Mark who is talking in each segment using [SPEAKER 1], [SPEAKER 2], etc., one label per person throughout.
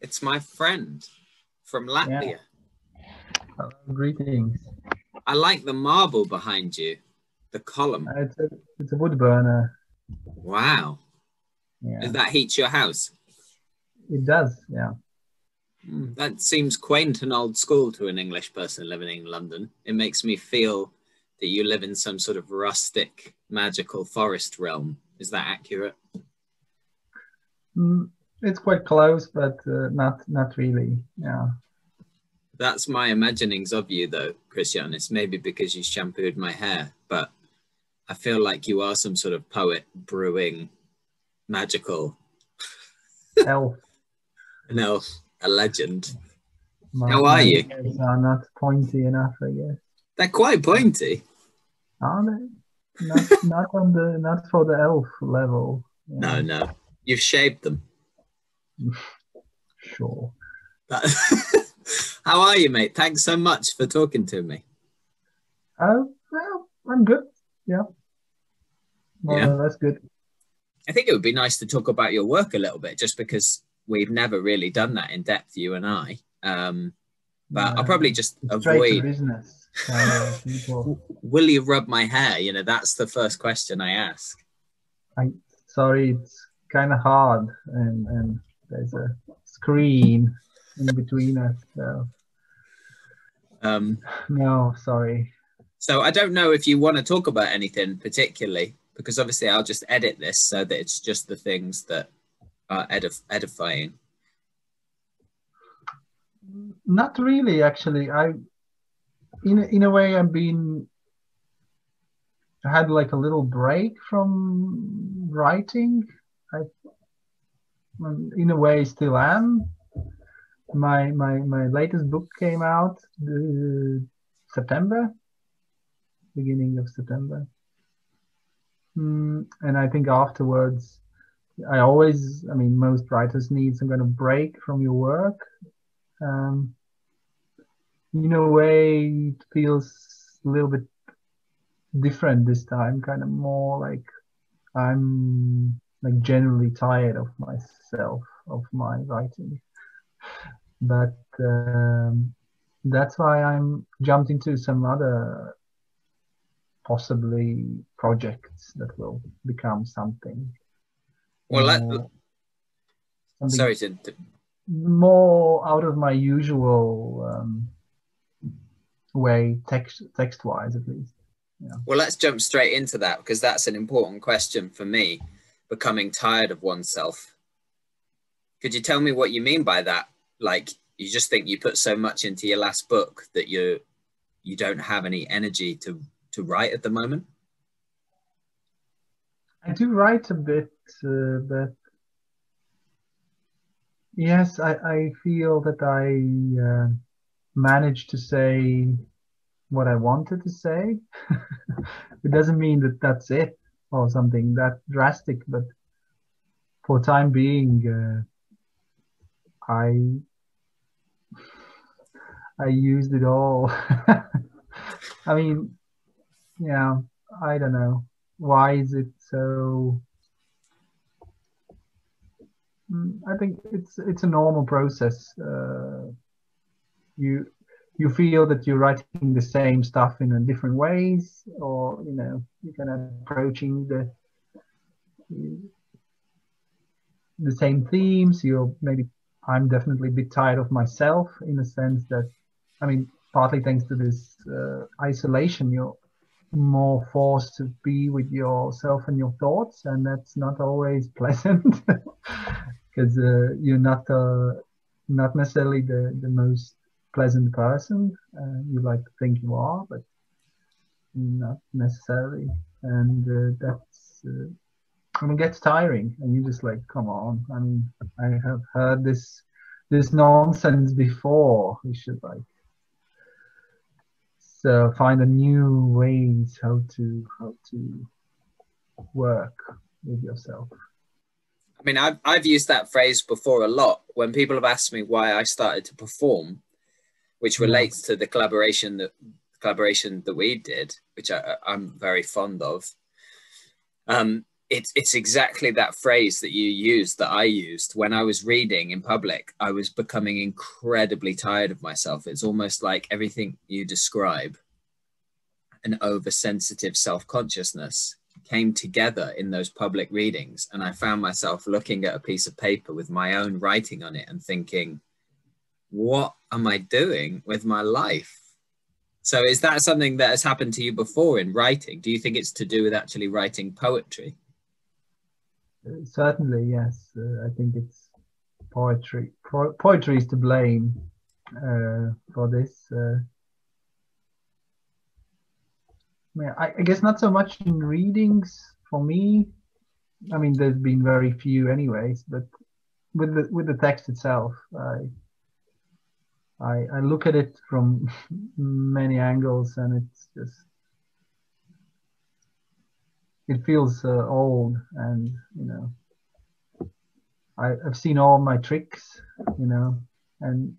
[SPEAKER 1] It's my friend from Latvia.
[SPEAKER 2] Uh, greetings.
[SPEAKER 1] I like the marble behind you, the column.
[SPEAKER 2] Uh, it's a it's a wood burner.
[SPEAKER 1] Wow.
[SPEAKER 2] Yeah,
[SPEAKER 1] Does that heat your house?
[SPEAKER 2] it does. Yeah.
[SPEAKER 1] Hmm, That seems quaint and old school to an English person living in London. It makes me feel that you live in some sort of rustic, magical forest realm. Is that accurate?
[SPEAKER 2] Mm, it's quite close, but uh, not not really. Yeah.
[SPEAKER 1] That's my imaginings of you, though, Christian. It's maybe because you shampooed my hair, but I feel like you are some sort of poet brewing magical,
[SPEAKER 2] Elf.
[SPEAKER 1] no, a legend.
[SPEAKER 2] My-
[SPEAKER 1] How are you?
[SPEAKER 2] Are not pointy enough, I guess.
[SPEAKER 1] They're quite pointy.
[SPEAKER 2] Are they? Not not on the not for the elf level. Yeah,
[SPEAKER 1] No, no, you've shaped them.
[SPEAKER 2] Sure.
[SPEAKER 1] How are you, mate? Thanks so much for talking to me.
[SPEAKER 2] Oh well, I'm good. Yeah. More
[SPEAKER 1] Yeah.
[SPEAKER 2] less good.
[SPEAKER 1] I think it would be nice to talk about your work a little bit, just because we've never really done that in depth, you and I. Um, but I'll probably just avoid.
[SPEAKER 2] business. people.
[SPEAKER 1] Will you rub my hair? You know, that's the first question I ask.
[SPEAKER 2] I sorry, it's kind of hard, and and there's a screen in between us. So
[SPEAKER 1] Um,
[SPEAKER 2] no, sorry.
[SPEAKER 1] so I don't know if you want to talk about anything particularly, because obviously I'll just edit this so that it's just the things that are edif- edifying.
[SPEAKER 2] Not really, actually. I, in a, in a way, I've been. I had like a little break from writing. I, in a way, still am. My my my latest book came out uh, September, beginning of September. Mm, and I think afterwards, I always, I mean, most writers need some kind of break from your work um, in a way it feels a little bit different this time kind of more like i'm like generally tired of myself of my writing but um, that's why i'm jumped into some other possibly projects that will become something
[SPEAKER 1] Well,
[SPEAKER 2] more- something
[SPEAKER 1] sorry to, to
[SPEAKER 2] more out of my usual um, way, text text wise at least.
[SPEAKER 1] Well, let's jump straight into that because that's an important question for me. Becoming tired of oneself. Could you tell me what you mean by that? Like, you just think you put so much into your last book that you you don't have any energy to to write at the moment.
[SPEAKER 2] I do write a bit, uh, but yes, I, I feel that I uh, managed to say what I wanted to say. it doesn't mean that that's it or something that drastic, but for time being, uh, I I used it all. I mean, yeah, I don't know. Why is it so? Mm, I think it's it's a normal process. Uh, you you feel that you're writing the same stuff in different ways, or you know, you're kind of approaching the the same themes. You're maybe I'm definitely a bit tired of myself in the sense that, I mean, partly thanks to this uh, isolation, you're more forced to be with yourself and your thoughts, and that's not always pleasant because uh, you're not uh, not necessarily the, the most pleasant person. Uh, you like to think you are, but not necessarily, and uh, that's. Uh, I mean, it gets tiring, and you just like, come on. I mean, I have heard this this nonsense before. We should like so find a new ways how to how to work with yourself.
[SPEAKER 1] I mean, I've, I've used that phrase before a lot when people have asked me why I started to perform, which relates to the collaboration that collaboration that we did, which I, I'm very fond of. Um, it's it's exactly that phrase that you used that I used when I was reading in public. I was becoming incredibly tired of myself. It's almost like everything you describe, an oversensitive self-consciousness came together in those public readings and I found myself looking at a piece of paper with my own writing on it and thinking, what am I doing with my life? So is that something that has happened to you before in writing? Do you think it's to do with actually writing poetry?
[SPEAKER 2] certainly, yes. Uh, I think it's poetry. Po- poetry is to blame uh, for this. Uh, I, I guess not so much in readings for me. I mean, there's been very few, anyways. But with the with the text itself, I I, I look at it from many angles, and it's just it feels uh, old and you know I, I've seen all my tricks you know and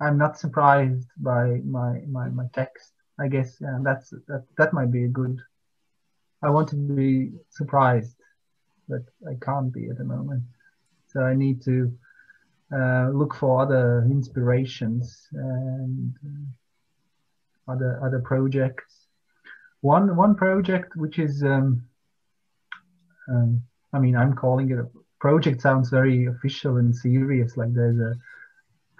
[SPEAKER 2] I'm not surprised by my my, my text I guess that's that that might be a good I want to be surprised but I can't be at the moment. So I need to uh, look for other inspirations and uh, other other projects. One one project which is um, um, I mean I'm calling it a project sounds very official and serious like there's a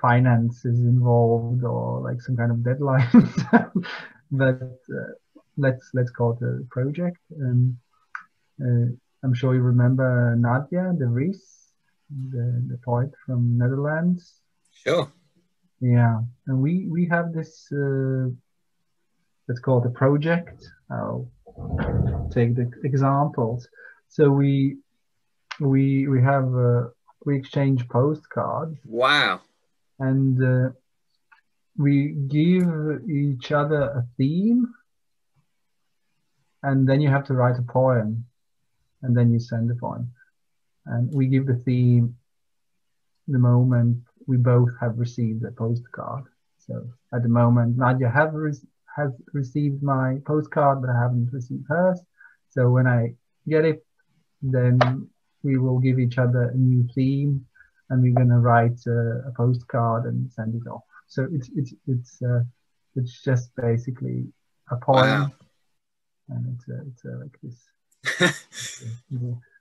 [SPEAKER 2] finance is involved or like some kind of deadlines but uh, let's let's call it a project. And uh, I'm sure you remember Nadia de Vries the, the poet from Netherlands
[SPEAKER 1] sure
[SPEAKER 2] yeah and we we have this uh, let's call it a project. I'll take the examples. So we we we have uh, we exchange postcards.
[SPEAKER 1] Wow.
[SPEAKER 2] And uh, we give each other a theme, and then you have to write a poem, and then you send the poem. And we give the theme the moment we both have received a postcard. So at the moment, Nadia have re- has received my postcard, but I haven't received hers. So when I get it, then we will give each other a new theme, and we're gonna write a, a postcard and send it off. So it's it's it's uh, it's just basically a poem, wow. and it's uh, it's uh, like this.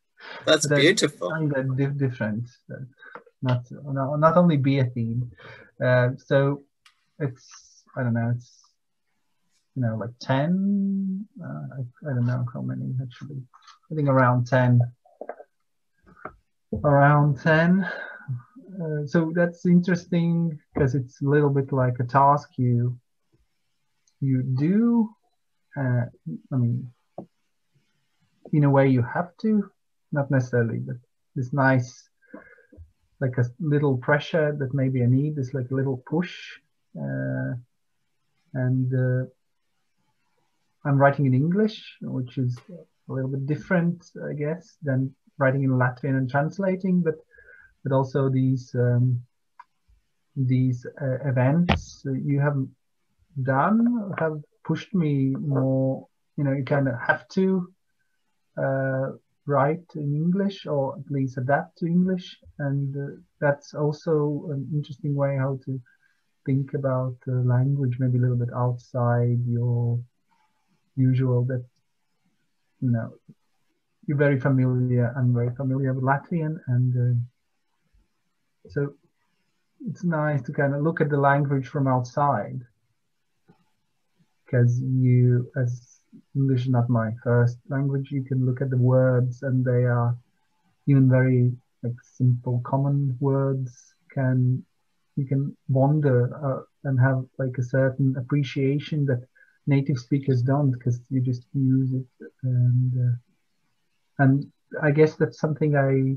[SPEAKER 1] That's beautiful.
[SPEAKER 2] Kind of different, not not only be a theme. Uh, so it's I don't know. It's you know, like 10. Uh, I, I don't know how many actually. I think around 10. Around 10. Uh, so that's interesting because it's a little bit like a task you you do. Uh, I mean, in a way you have to, not necessarily, but this nice, like a little pressure that maybe I need, this like a little push. Uh, and uh, I'm writing in English, which is a little bit different, I guess, than writing in Latvian and translating. But but also these um, these uh, events you have done have pushed me more. You know, you kind of have to uh, write in English or at least adapt to English, and uh, that's also an interesting way how to think about the language, maybe a little bit outside your usual that you know you're very familiar. I'm very familiar with Latvian, and uh, so it's nice to kind of look at the language from outside because you, as English is not my first language, you can look at the words and they are even very like simple common words. Can you can wonder uh, and have like a certain appreciation that native speakers don't because you just use it and uh, and I guess that's something I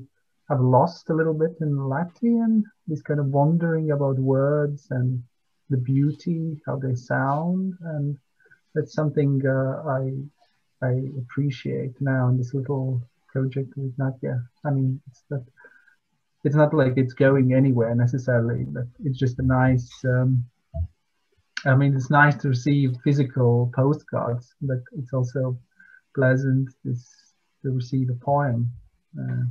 [SPEAKER 2] have lost a little bit in Latvian this kind of wondering about words and the beauty how they sound and that's something uh, I I appreciate now in this little project with Nadia I mean it's that it's not like it's going anywhere necessarily but it's just a nice um, I mean, it's nice to receive physical postcards, but it's also pleasant this to receive a poem. Uh,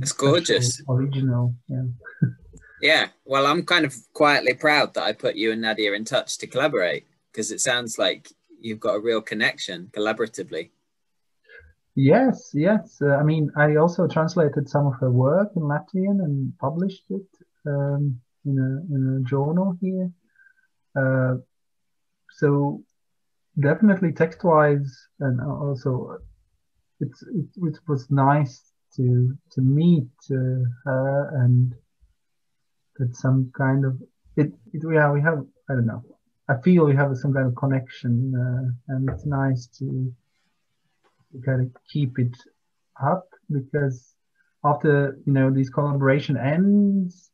[SPEAKER 1] it's gorgeous.
[SPEAKER 2] Original, yeah.
[SPEAKER 1] yeah. Well, I'm kind of quietly proud that I put you and Nadia in touch to collaborate because it sounds like you've got a real connection collaboratively.
[SPEAKER 2] Yes, yes. Uh, I mean, I also translated some of her work in Latvian and published it um, in a in a journal here. Uh, so definitely text-wise, and also it's it, it was nice to to meet uh, her and that some kind of it, it yeah we have I don't know I feel we have some kind of connection uh, and it's nice to we gotta keep it up because after you know this collaboration ends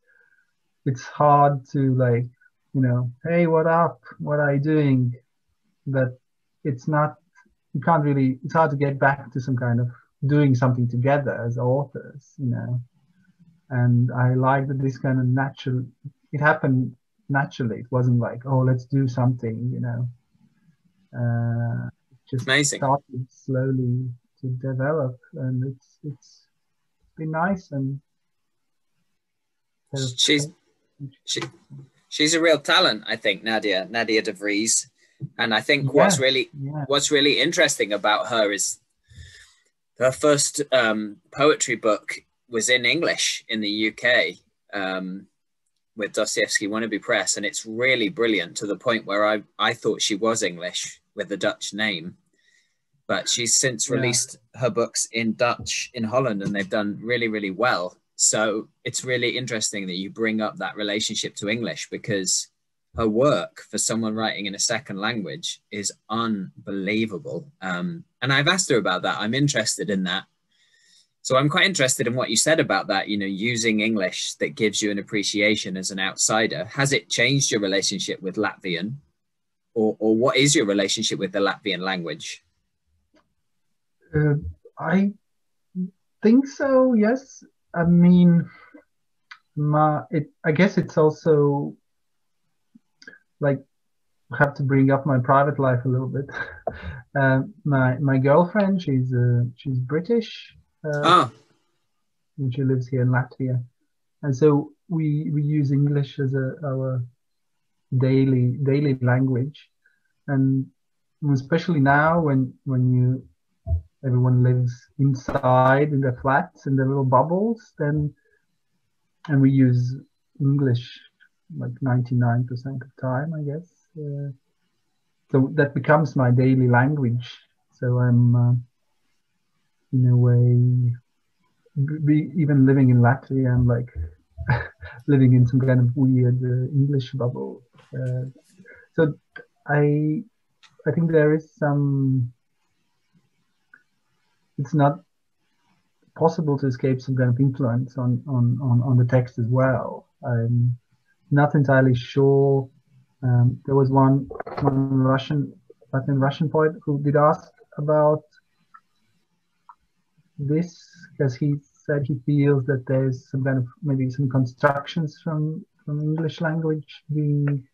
[SPEAKER 2] it's hard to like you know hey what up? What are you doing? But it's not you can't really it's hard to get back to some kind of doing something together as authors you know. And i like that this kind of natural it happened naturally it wasn't like oh let's do something you know uh, just
[SPEAKER 1] Amazing.
[SPEAKER 2] started slowly to develop, and it's it's been nice and.
[SPEAKER 1] She's she, she's a real talent, I think, Nadia Nadia De Vries, and I think yeah, what's really yeah. what's really interesting about her is her first um, poetry book was in English in the UK um, with Dostoevsky Wannabe Press, and it's really brilliant to the point where I I thought she was English with the Dutch name, but she's since released yeah. her books in Dutch in Holland and they've done really, really well. So it's really interesting that you bring up that relationship to English because her work for someone writing in a second language is unbelievable. Um, and I've asked her about that. I'm interested in that. So I'm quite interested in what you said about that, you know, using English that gives you an appreciation as an outsider. Has it changed your relationship with Latvian? Or, or what is your relationship with the Latvian language?
[SPEAKER 2] Uh, I think so. Yes. I mean, my it. I guess it's also like have to bring up my private life a little bit. uh, my my girlfriend, she's uh, she's British. Uh,
[SPEAKER 1] oh.
[SPEAKER 2] And she lives here in Latvia, and so we we use English as a our daily daily language, and especially now when when you everyone lives inside in their flats in their little bubbles then and we use english like 99% of the time i guess. Uh, so that becomes my daily language. So i'm uh, in a way be, even living in latvia i'm like living in some kind of weird uh, english bubble uh, so i i think there is some it's not possible to escape some kind of influence on, on, on, on the text as well. I'm not entirely sure. Um, there was one, one Russian, Latin Russian poet who did ask about this because he said he feels that there's some kind of maybe some constructions from from English language being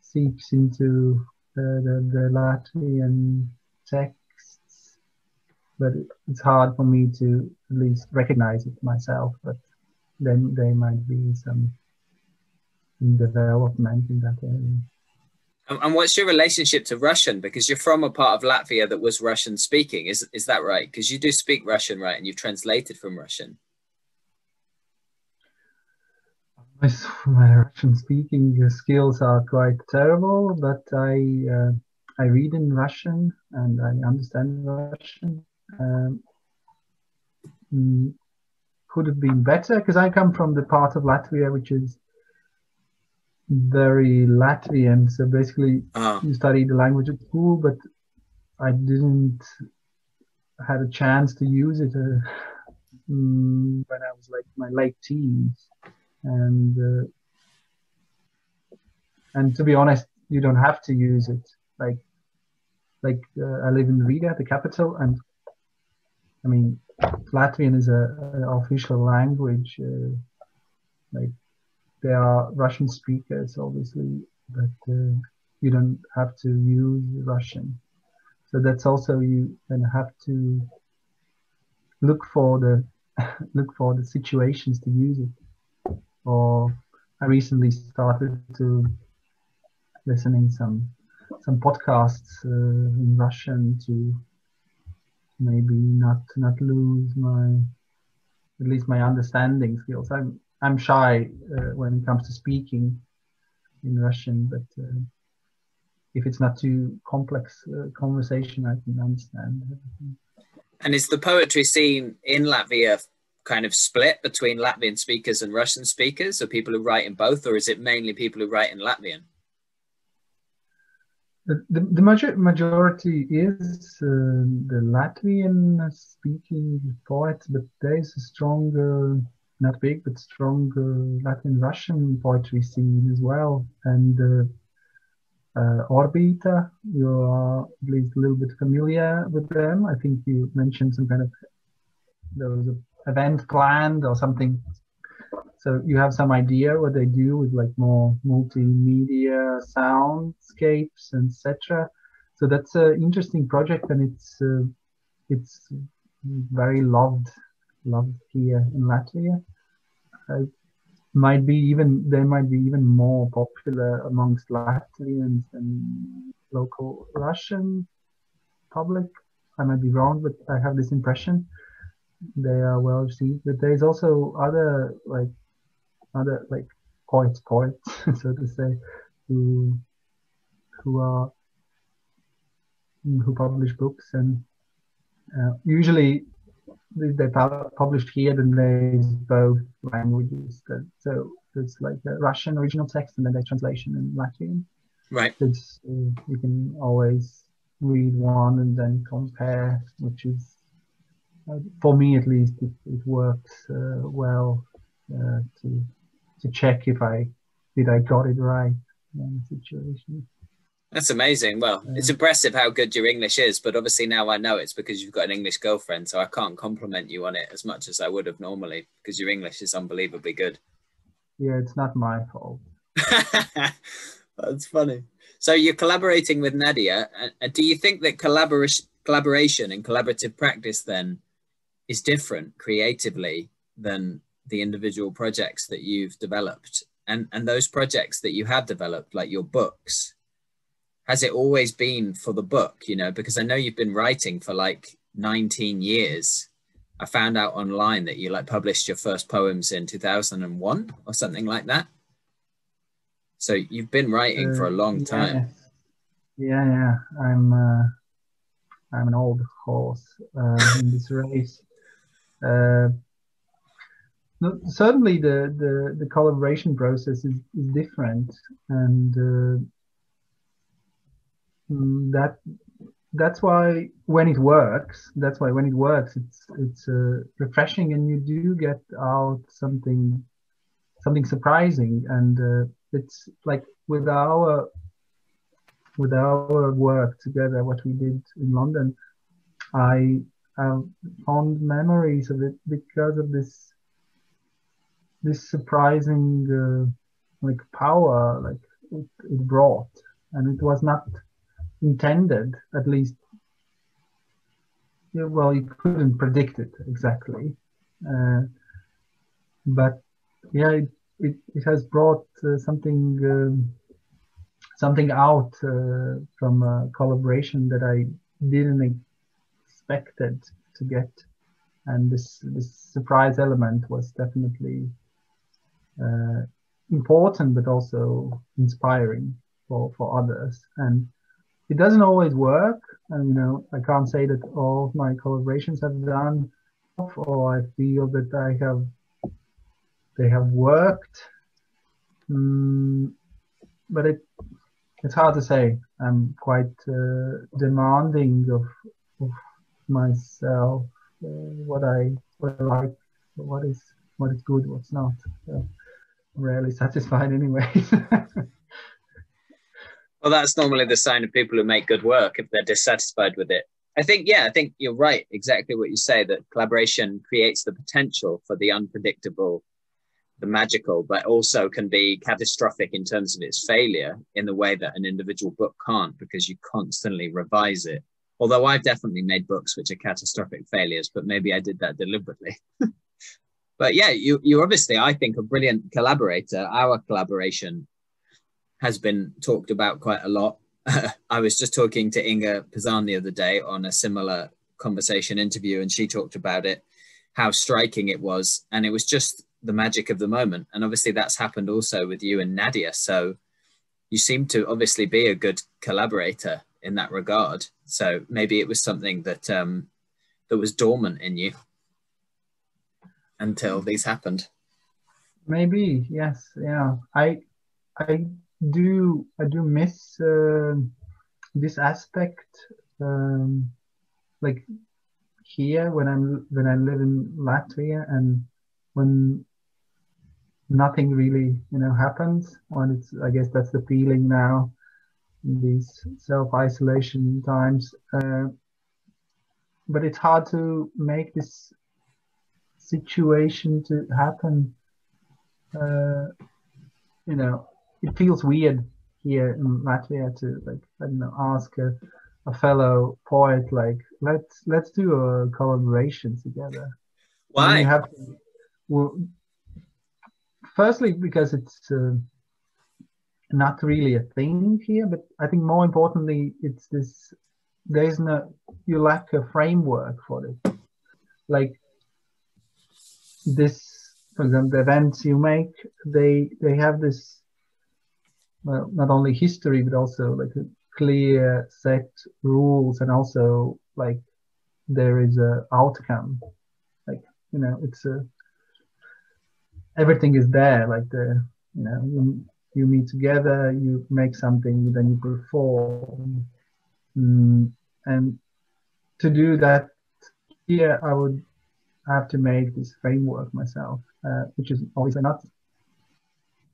[SPEAKER 2] seeps into the, the, the Latvian text but it's hard for me to at least recognize it myself. But then there might be some development in that area.
[SPEAKER 1] And what's your relationship to Russian? Because you're from a part of Latvia that was Russian speaking. Is is that right? Because you do speak Russian, right? And you've translated from Russian.
[SPEAKER 2] My, my Russian speaking skills are quite terrible, but I uh, I read in Russian and I understand Russian um, mm, could have been better because I come from the part of Latvia which is very Latvian. So basically, uh-huh. you study the language at school, but I didn't had a chance to use it uh, mm, when I was like my late teens, and uh, and to be honest, you don't have to use it. Like like uh, I live in Riga, the capital, and I mean, Latvian is a, an official language. Uh, like there are Russian speakers, obviously, but uh, you don't have to use Russian. so that's also you then have to look for the look for the situations to use it. Or I recently started to listening some some podcasts uh, in Russian to maybe not not lose my at least my understanding skills. I'm I'm shy uh, when it comes to speaking in Russian, but uh, if it's not too complex uh, conversation, I can understand everything.
[SPEAKER 1] And is the poetry scene in Latvia kind of split between Latvian speakers and Russian speakers, or people who write in both, or is it mainly people who write in Latvian?
[SPEAKER 2] The, the, the major, majority is uh, the Latvian speaking poets, but there is a stronger not big, but strong uh, Latvian Russian poetry scene as well. And uh, uh, Orbita. You are at least a little bit familiar with them. I think you mentioned some kind of there was an event planned or something. So you have some idea what they do with like more multimedia soundscapes etc. So that's an interesting project and it's uh, it's very loved loved here in Latvia. I might be even they might be even more popular amongst Latvians than local Russian public. I might be wrong, but I have this impression they are well received. But there's also other like other like poets, poets, so to say, who who are who publish books and uh, usually they published here, then there's both languages. That, so it's like a Russian original text and then there's translation in Latvian.
[SPEAKER 1] Right.
[SPEAKER 2] It's, you can always read one and then compare, which is, uh, for me at least, it, it works uh, well uh, to to check if I did I got it right in the situation.
[SPEAKER 1] That's amazing. Well, it's mm. impressive how good your English is, but obviously now I know it's because you've got an English girlfriend, so I can't compliment you on it as much as I would have normally because your English is unbelievably good.
[SPEAKER 2] Yeah, it's not my fault.
[SPEAKER 1] That's funny. So you're collaborating with Nadia. and do you think that collaboration, collaboration and collaborative practice then is different creatively than the individual projects that you've developed? And and those projects that you have developed, like your books, has it always been for the book you know? Because i know you've been writing for like 19 years. I found out online that you like published your first poems in 2001 or something like that. So you've been writing uh, for a long time.
[SPEAKER 2] Yeah yeah. I'm uh, i'm an old horse uh, in this race. Uh, no, certainly the, the the collaboration process is, is different and uh, that that's why when it works that's why when it works it's it's uh, refreshing and you do get out something something surprising. And uh, it's like with our with our work together what we did in london i have fond memories of it because of this this surprising uh, like power like it, it brought. And it was not intended, at least. Yeah, well, you couldn't predict it exactly, uh, but yeah, it, it, it has brought uh, something um, something out uh, from a collaboration that I didn't expected to get, and this this surprise element was definitely uh, important, but also inspiring for for others and it doesn't always work. And, you know, I can't say that all of my collaborations have done or I feel that I have, they have worked. Mm, but it, it's hard to say. I'm quite uh, demanding of, of myself, uh, what I, what I like, what is, what is good, what's not. So I'm rarely satisfied anyway.
[SPEAKER 1] Well, that's normally the sign of people who make good work if they're dissatisfied with it. I think, yeah, I think you're right. Exactly what you say that collaboration creates the potential for the unpredictable, the magical, but also can be catastrophic in terms of its failure in the way that an individual book can't because you constantly revise it Although I've definitely made books which are catastrophic failures, but maybe I did that deliberately. but yeah, you you obviously I think a brilliant collaborator. Our collaboration has been talked about quite a lot. I was just talking to Inga Pizāne the other day on a similar conversation interview, and she talked about it, how striking it was, and it was just the magic of the moment. And obviously, that's happened also with you and Nadia. So you seem to obviously be a good collaborator in that regard. So maybe it was something that um, that was dormant in you until these happened.
[SPEAKER 2] Maybe yes, yeah. I I do I do miss uh, this aspect, um, like here when I'm when I live in Latvia and when nothing really you know happens. When it's I guess that's the feeling now these self isolation times. Uh, but it's hard to make this situation to happen. Uh, you know, it feels weird here in Latvia to like I don't know ask a, a fellow poet like let's let's do a collaboration together.
[SPEAKER 1] Why? You have to,
[SPEAKER 2] well, firstly because it's uh, not really a thing here, but I think more importantly it's this there's no you lack a framework for it. Like this for example the events you make they they have this not only history but also like a clear set rules and also like there is a outcome. Like you know it's a everything is there like the you know you, you meet together you make something then you perform. Mm, and to do that here i would have to make this framework myself uh, which is obviously not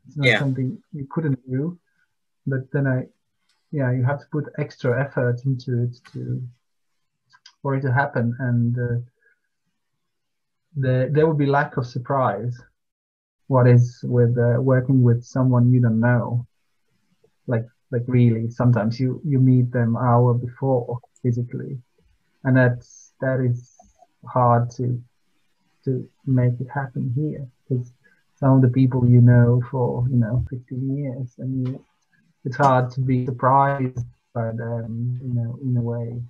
[SPEAKER 2] it's not yeah. something you couldn't do, but then I, yeah, you have to put extra effort into it to for it to happen, and uh, the, there will be lack of surprise. What is with uh, working with someone you don't know, like like really sometimes you you meet them hour before physically, and that's that is hard to to make it happen here because some of the people you know for you know 15 years and it's hard to be surprised by them you know in a way.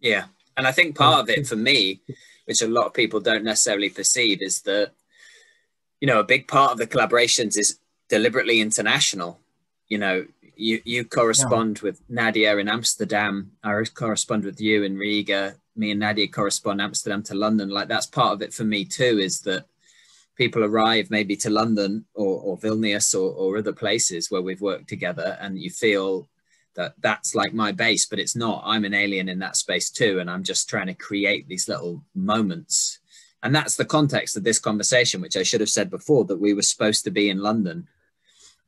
[SPEAKER 1] Yeah and i think part of it for me which a lot of people don't necessarily perceive is that you know a big part of the collaborations is deliberately international. You know you you correspond yeah. with nadia in amsterdam i correspond with you in riga me and nadia correspond amsterdam to london. Like that's part of it for me too is that people arrive maybe to London or, or Vilnius or, or other places where we've worked together and you feel that that's like my base, but it's not. I'm an alien in that space too. And I'm just trying to create these little moments. And that's the context of this conversation, which I should have said before that we were supposed to be in London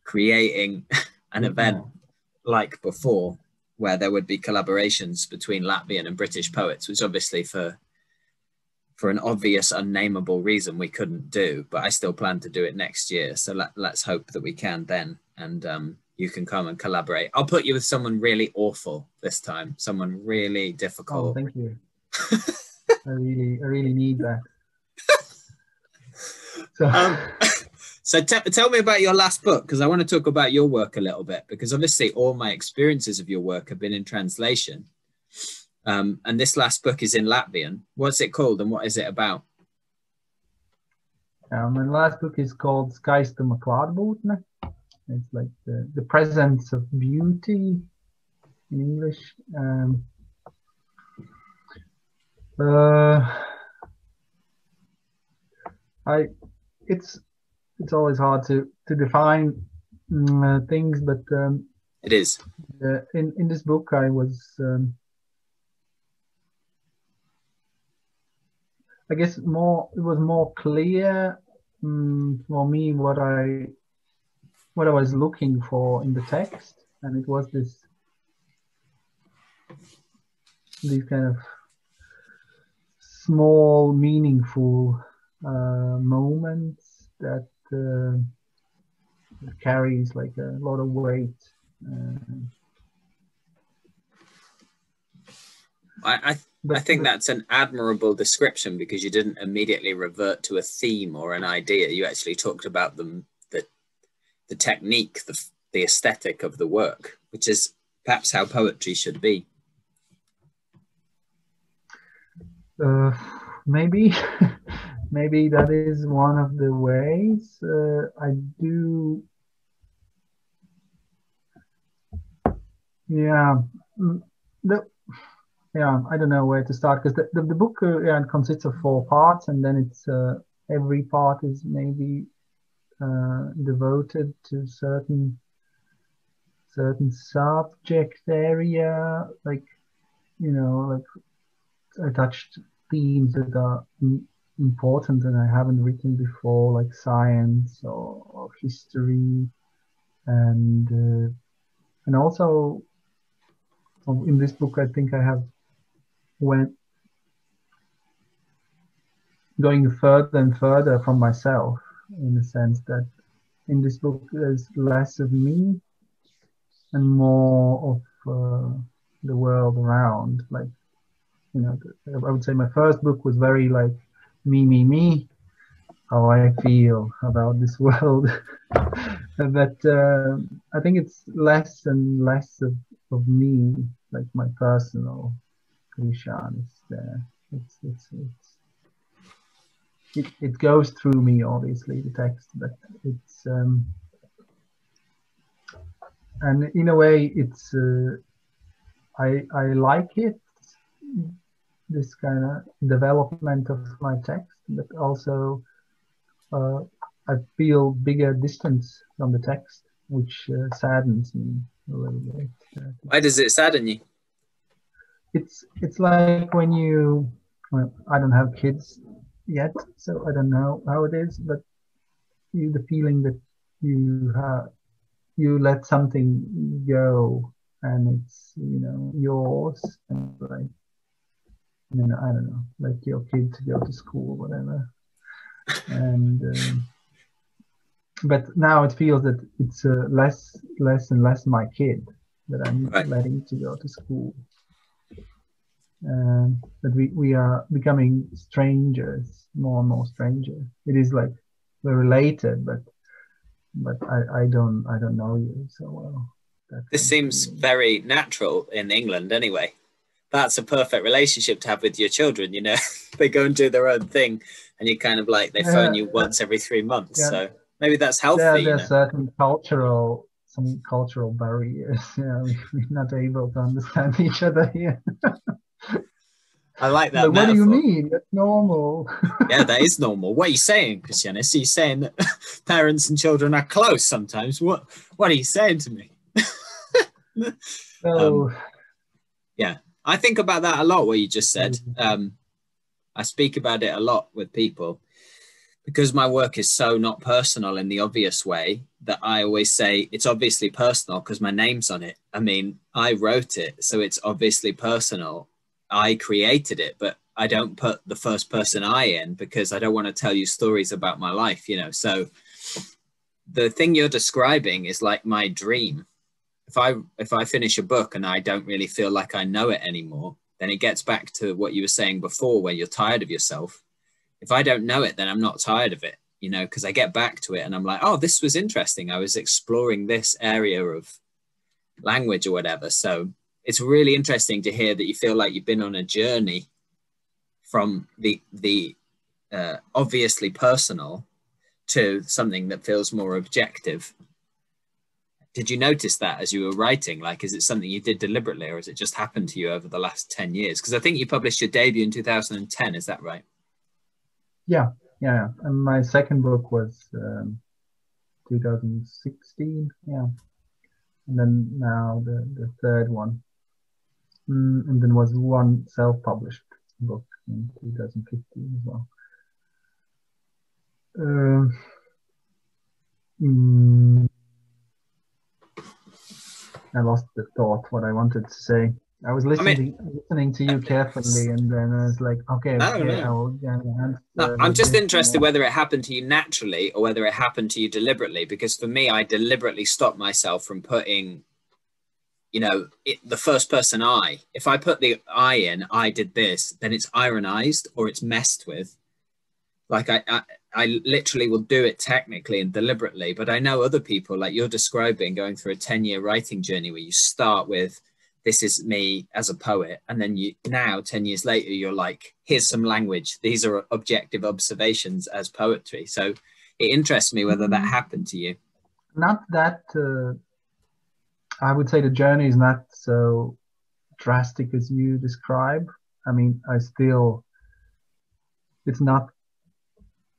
[SPEAKER 1] creating an event like before where there would be collaborations between Latvian and British poets, which obviously for for an obvious unnameable reason we couldn't do but i still plan to do it next year. So let, let's hope that we can then and um, you can come and collaborate. I'll put you with someone really awful this time someone really difficult.
[SPEAKER 2] Oh, thank you. I really i really need that.
[SPEAKER 1] So um, so t- tell me about your last book because i want to talk about your work a little bit because obviously all my experiences of your work have been in translation um, and this last book is in Latvian. What's it called and what is it about?
[SPEAKER 2] Um, my last book is called Skaistuma klātbūtne. It's like the, the presence of beauty in English. Um, uh, I it's it's always hard to to define mm, uh, things, but um,
[SPEAKER 1] it is.
[SPEAKER 2] Uh, in in this book, I was um, I guess more it was more clear um, for me what I what I was looking for in the text, and it was this these kind of small, meaningful uh, moments that uh, carries like a lot of weight. Uh,
[SPEAKER 1] I, I, think that's an admirable description because you didn't immediately revert to a theme or an idea. You actually talked about the the, the technique, the, the aesthetic of the work, which is perhaps how poetry should be.
[SPEAKER 2] Uh, maybe, maybe that is one of the ways. Uh, I do. Yeah, the yeah, I don't know where to start because the, the, the, book uh, yeah, consists of four parts, and then it's uh, every part is maybe uh, devoted to certain certain subject area, like you know, like I touched themes that are important and I haven't written before, like science or, or history, and uh, and also in this book, I think I have went going further and further from myself in the sense that in this book there's less of me and more of uh, the world around. Like you know i would say my first book was very like me me me how i feel about this world. But uh, i think it's less and less of, of me like my personal Krishan is there. It's, it's, it's, it, it goes through me, obviously, the text, but it's, um, and in a way, it's, uh, I, I like it, this kind of development of my text, but also uh, I feel bigger distance from the text, which uh, saddens me a little bit.
[SPEAKER 1] Why does it sadden you?
[SPEAKER 2] It's it's like when you well, I don't have kids yet, so I don't know how it is, but you the feeling that you have you let something go and it's you know yours and like you know I don't know like your kid to go to school or whatever and um, but now it feels that it's uh, less less and less my kid that I'm right. letting to go to school um, that we, we are becoming strangers, more and more strangers. It is like we're related, but but I, I don't I don't know you so well.
[SPEAKER 1] this seems very natural in England anyway. That's a perfect relationship to have with your children, you know. they go and do their own thing and you kind of like they phone you once every three months. Yeah. So maybe that's healthy.
[SPEAKER 2] Yeah, there's you know? certain cultural some cultural barriers. Yeah, we're not able to understand each other here.
[SPEAKER 1] I like that.
[SPEAKER 2] what do you mean? That's normal.
[SPEAKER 1] yeah, that is normal. What are you saying, Krišjānis? Are you saying that parents and children are close sometimes? What What are you saying to me?
[SPEAKER 2] oh. Um,
[SPEAKER 1] yeah, I think about that a lot. What you just said. Mm-hmm. Um, I speak about it a lot with people because my work is so not personal in the obvious way that I always say it's obviously personal because my name's on it. I mean, I wrote it, so it's obviously personal I created it, but I don't put the first person I in because I don't want to tell you stories about my life, you know. So the thing you're describing is like my dream. If I if I finish a book and I don't really feel like I know it anymore, then it gets back to what you were saying before where you're tired of yourself. If I don't know it, then I'm not tired of it, you know, because I get back to it and I'm like, oh, this was interesting. I was exploring this area of language or whatever. So it's really interesting to hear that you feel like you've been on a journey from the the uh, obviously personal to something that feels more objective. Did you notice that as you were writing? Like, is it something you did deliberately, or has it just happened to you over the last ten years? Because I think you published your debut in 2010. Is that right?
[SPEAKER 2] Yeah, yeah. And my second book was um, 2016. Yeah, and then now the the third one and then was one self-published book in 2015 as well. Uh, mm, I lost the thought what I wanted to say. I was listening, I mean, to, listening to you carefully, and then I was like, okay, no, okay, no.
[SPEAKER 1] no, I'm just interested whether it happened to you naturally or whether it happened to you deliberately. Because for me, I deliberately stopped myself from putting you know, it, the first person I. If I put the I in, I did this, then it's ironized or it's messed with. Like I, I, I literally will do it technically and deliberately, but I know other people like you're describing going through a 10 year writing journey where you start with this is me as a poet and then you now 10 years later you're like here's some language these are objective observations as poetry so it interests me whether that mm. happened to you
[SPEAKER 2] not that uh, i would say the journey is not so drastic as you describe i mean i still it's not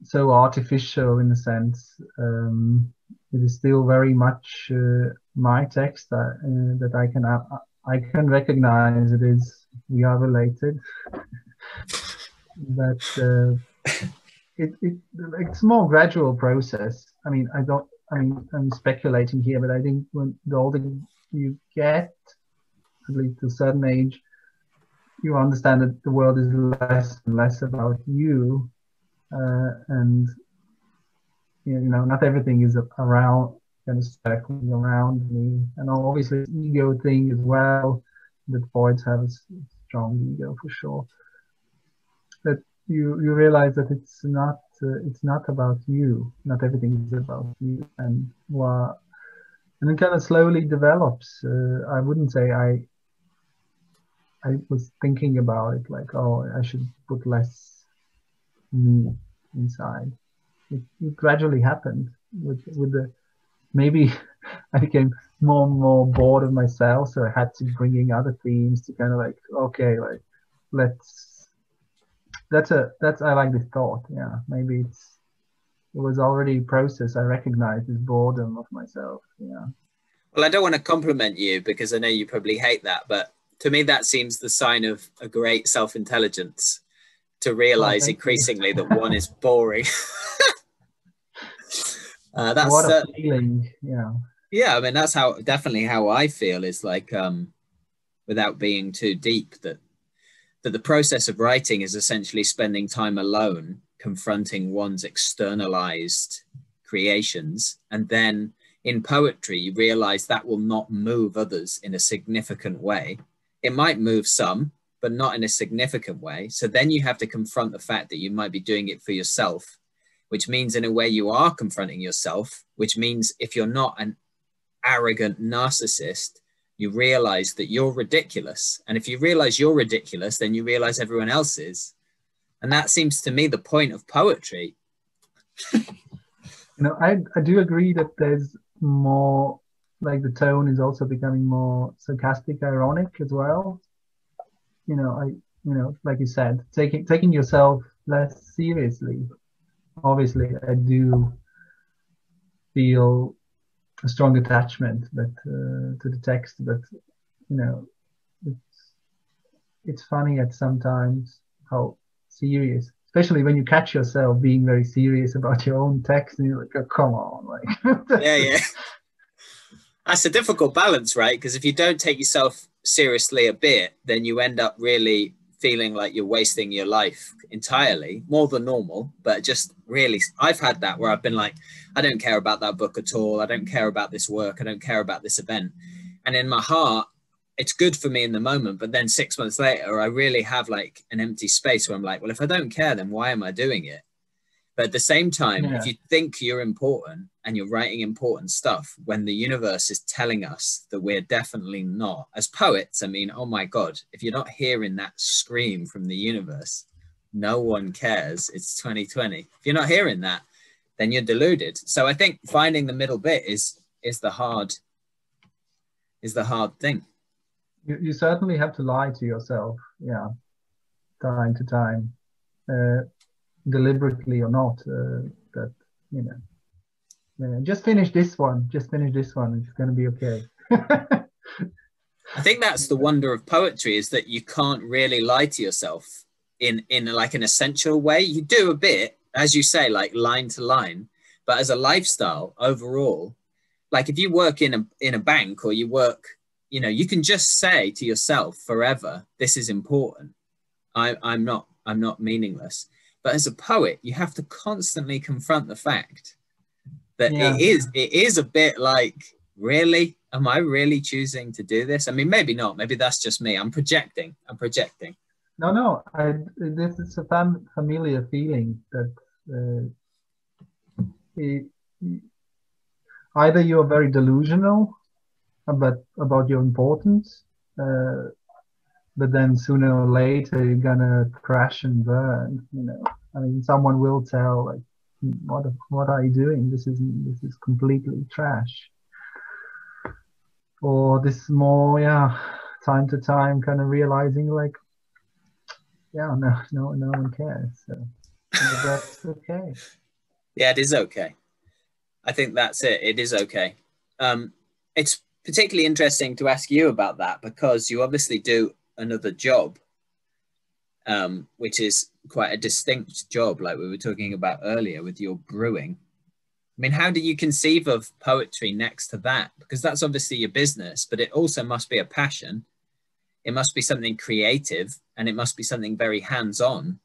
[SPEAKER 2] so artificial in a sense um, it is still very much uh, my text that, uh, that I can I can recognize it is we are related. but uh, it, it it's more gradual process. I mean, I don't. I mean, I'm speculating here, but I think when the older you get, at least to a certain age, you understand that the world is less and less about you, uh, and you know, not everything is around kind of circling around me. And obviously, ego thing as well, that voids have a strong ego for sure. That you you realize that it's not uh, it's not about you. Not everything is about you, and well, and it kind of slowly develops. Uh, I wouldn't say I. I was thinking about it like, oh, I should put less me inside. It, it gradually happened with with the maybe I became more and more bored of myself, so I had to bring in other themes to kind of like, okay, like let's. That's a that's I like this thought. Yeah, maybe it's it was already process. I recognize this boredom of myself. Yeah.
[SPEAKER 1] Well, I don't want to compliment you because I know you probably hate that, but to me that seems the sign of a great self-intelligence to realize oh, increasingly that one is boring Uh, that's
[SPEAKER 2] what a feeling, yeah.
[SPEAKER 1] Yeah, I mean that's how definitely how I feel is like um, without being too deep that that the process of writing is essentially spending time alone, confronting one's externalized creations, and then in poetry you realize that will not move others in a significant way. It might move some, but not in a significant way. So then you have to confront the fact that you might be doing it for yourself which means in a way you are confronting yourself, which means if you're not an arrogant narcissist, you realize that you're ridiculous. And if you realize you're ridiculous, then you realize everyone else is. And that seems to me the point of poetry.
[SPEAKER 2] you know, I, I do agree that there's more, like the tone is also becoming more sarcastic, ironic as well. You know, I, you know, like you said, taking taking yourself less seriously obviously I do feel a strong attachment but uh, to the text but you know it's it's funny at sometimes how serious especially when you catch yourself being very serious about your own text and you're like oh, come on
[SPEAKER 1] like yeah yeah. That's a difficult balance right? Because if you don't take yourself seriously a bit then you end up really feeling like you're wasting your life entirely, more than normal, but just really, I've had that where I've been like, I don't care about that book at all. I don't care about this work. I don't care about this event. And in my heart, it's good for me in the moment. But then six months later, I really have like an empty space where I'm like, well, if I don't care, then why am I doing it? But at the same time, yeah. if you think you're important and you're writing important stuff, when the universe is telling us that we're definitely not, as poets, I mean, oh my God, if you're not hearing that scream from the universe, no one cares. It's 2020. If you're not hearing that, then you're deluded. So I think finding the middle bit is is the hard is the hard thing.
[SPEAKER 2] You, you certainly have to lie to yourself, yeah, time to time. Uh, deliberately or not uh, that you know uh, just finish this one just finish this one it's going to be okay
[SPEAKER 1] i think that's the wonder of poetry is that you can't really lie to yourself in in like an essential way you do a bit as you say like line to line but as a lifestyle overall like if you work in a in a bank or you work you know you can just say to yourself forever this is important i i'm not i'm not meaningless but as a poet, you have to constantly confront the fact that yeah. it is it is a bit like really? Am I really choosing to do this? I mean, maybe not. Maybe that's just me. I'm projecting. I'm projecting.
[SPEAKER 2] No, no. I, this is a fam- familiar feeling that uh, it, either you're very delusional about about your importance, uh, but then sooner or later you're gonna crash and burn. You know, I mean, someone will tell like, "What what are you doing? This is this is completely trash." Or this more, yeah, time to time, kind of realizing like, yeah, no, no, no one cares. So that's okay.
[SPEAKER 1] Yeah, it is okay. I think that's it. It is okay. Um, it's particularly interesting to ask you about that because you obviously do another job, um, which is quite a distinct job, like we were talking about earlier with your brewing. I mean, how do you conceive of poetry next to that? Because that's obviously your business, but it also must be a passion. It must be something creative and it must be something very hands on.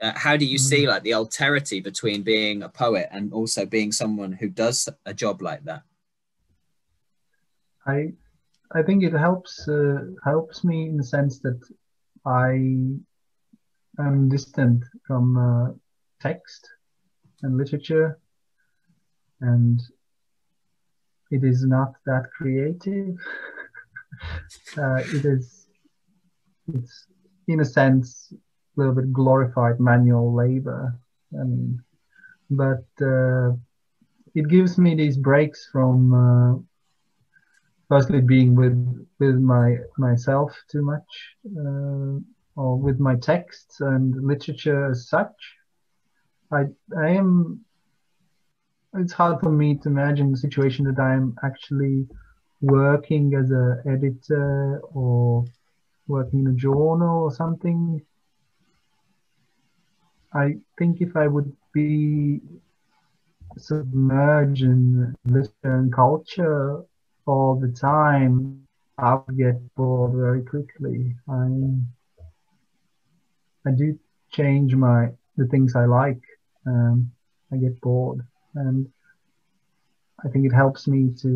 [SPEAKER 1] Uh, how do you mm. see like the alterity between being a poet and also being someone who does a job like that?
[SPEAKER 2] I I think it helps uh, helps me in the sense that I am distant from uh, text and literature, and it is not that creative. uh, it is it's in a sense a little bit glorified manual labor. I mean, but uh, it gives me these breaks from uh, firstly being with with my myself too much uh, or with my texts and literature as such i i am it's hard for me to imagine the situation that i'm actually working as an editor or working in a journal or something i think if i would be submerged in and culture all the time, I would get bored very quickly. I I do change my the things I like. Um, I get bored, and I think it helps me to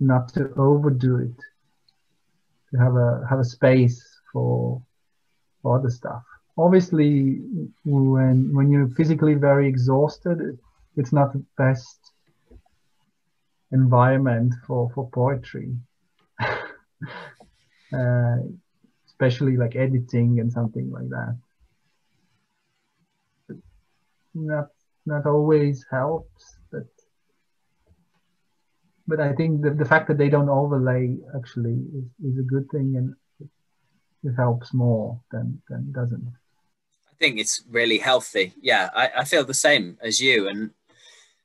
[SPEAKER 2] not to overdo it. To have a have a space for for other stuff. Obviously, when when you're physically very exhausted, it's not the best environment for for poetry uh, especially like editing and something like that not not always helps but but I think the, the fact that they don't overlay actually is, is a good thing and it, it helps more than than doesn't
[SPEAKER 1] I think it's really healthy yeah I, I feel the same as you and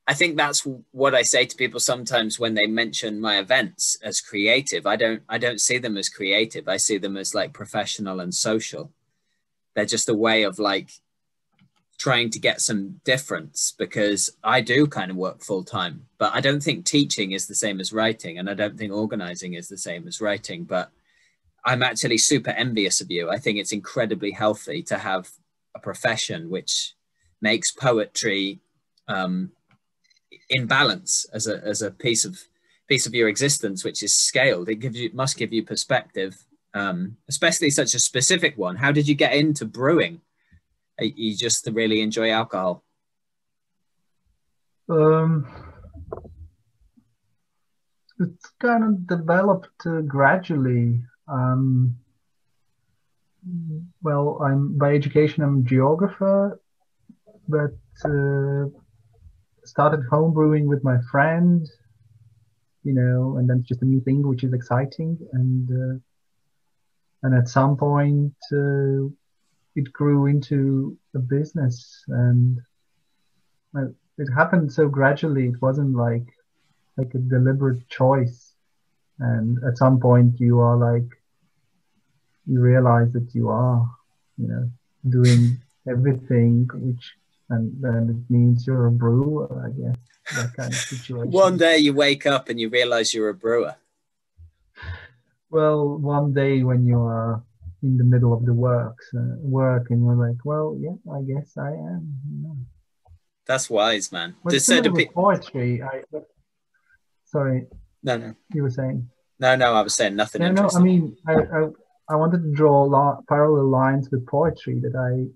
[SPEAKER 1] I think that's what I say to people sometimes when they mention my events as creative. I don't I don't see them as creative. I see them as like professional and social. They're just a way of like trying to get some difference because I do kind of work full time, but I don't think teaching is the same as writing and I don't think organizing is the same as writing, but I'm actually super envious of you. I think it's incredibly healthy to have a profession which makes poetry um, in balance as a as a piece of piece of your existence which is scaled. It gives you must give you perspective um, especially such a specific one. How did you get into brewing you just really enjoy alcohol
[SPEAKER 2] um, it's kind of developed uh, gradually um, well i'm by education i'm a geographer but uh, started homebrewing with my friend, you know, and then it's just a new thing which is exciting. And uh, and at some point, uh, it grew into a business, and it happened so gradually. It wasn't like like a deliberate choice. And at some point, you are like, you realize that you are, you know, doing everything which and then it means you're a brewer, I guess. That kind of situation.
[SPEAKER 1] one day you wake up and you realize you're a brewer.
[SPEAKER 2] Well, one day when you are in the middle of the works, uh, work, and you're like, well, yeah, I guess I am. You know.
[SPEAKER 1] That's wise, man.
[SPEAKER 2] Well, Just so pe- poetry. I, sorry,
[SPEAKER 1] No, no,
[SPEAKER 2] You were saying.
[SPEAKER 1] no, no. I was saying nothing
[SPEAKER 2] no,
[SPEAKER 1] interesting.
[SPEAKER 2] I mean, I, I, I wanted to draw lo- parallel lines with poetry that I,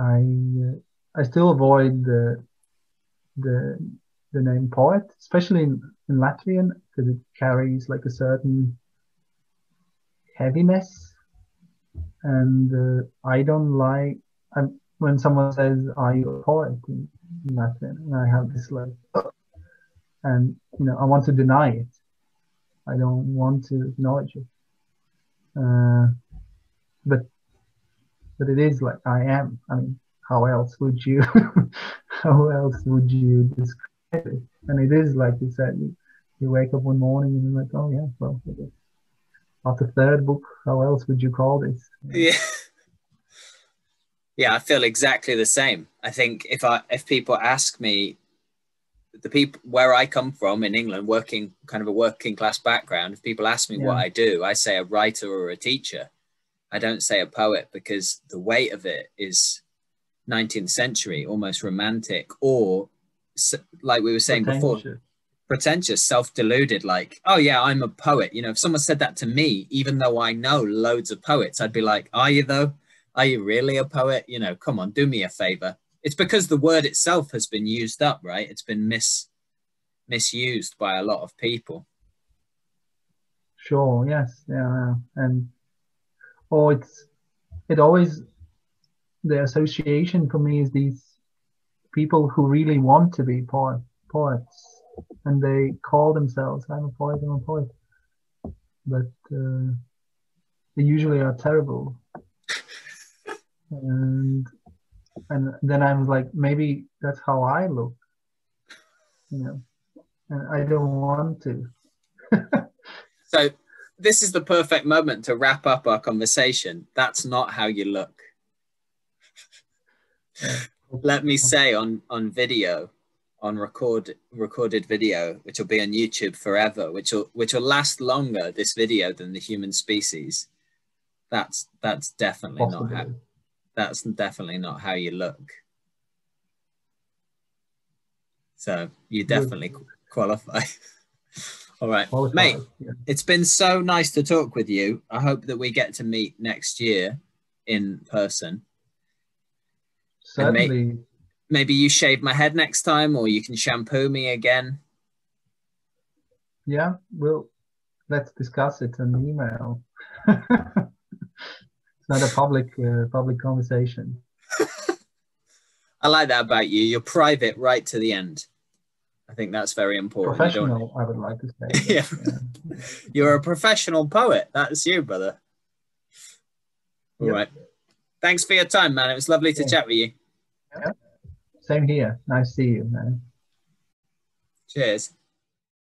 [SPEAKER 2] I, uh, I still avoid the, the, the name poet, especially in, in Latvian, because it carries like a certain heaviness, and uh, I don't like I'm, when someone says, "Are you a poet?" in, in and I have this like, and you know, I want to deny it. I don't want to acknowledge it. Uh, but but it is like I am. I mean, how else would you how else would you describe it? And it is like you said, you, you wake up one morning and you're like, oh yeah, well, okay. the third book, how else would you call this?
[SPEAKER 1] Yeah. Yeah, I feel exactly the same. I think if I if people ask me the people where I come from in England, working kind of a working class background, if people ask me what I do, I say a writer or a teacher. I don't say a poet because the weight of it is 19th century, almost romantic, or like we were saying before.
[SPEAKER 2] Pretentious,
[SPEAKER 1] self-deluded, like, oh yeah, I'm a poet. You know, if someone said that to me, even though I know loads of poets, I'd be like, are you though? Are you really a poet? You know, come on, do me a favor. It's because the word itself has been used up, right? It's been mis misused by a lot of people.
[SPEAKER 2] Sure, yes, yeah, and oh, it's it always the association for me is these people who really want to be poet, poets, and they call themselves, "I'm a poet, I'm a poet," but uh, they usually are terrible, and and then I was like, maybe that's how I look, you know, and I don't want to.
[SPEAKER 1] So this is the perfect moment to wrap up our conversation. That's not how you look. Let me say on on video, on record recorded video, which will be on YouTube forever, which will which will last longer this video than the human species. That's that's definitely not how that's definitely not how you look. So you definitely qu- qualify. All right,
[SPEAKER 2] Qualified,
[SPEAKER 1] mate.
[SPEAKER 2] yeah.
[SPEAKER 1] It's been so nice to talk with you. I hope that we get to meet next year in person.
[SPEAKER 2] Certainly,
[SPEAKER 1] Maybe you shave my head next time, or you can shampoo me again.
[SPEAKER 2] yeah. Well, let's discuss it in email. it's not a public uh, public conversation.
[SPEAKER 1] I like that about you. You're private right to the end. I think that's very important.
[SPEAKER 2] Professional, I would like to say.
[SPEAKER 1] Yeah.
[SPEAKER 2] yeah.
[SPEAKER 1] You're a professional poet. That's you, brother. All
[SPEAKER 2] Yep.
[SPEAKER 1] right. Thanks for your time, man. It was lovely to
[SPEAKER 2] Yeah.
[SPEAKER 1] chat with you.
[SPEAKER 2] Same here. Nice to see you, man.
[SPEAKER 1] Cheers.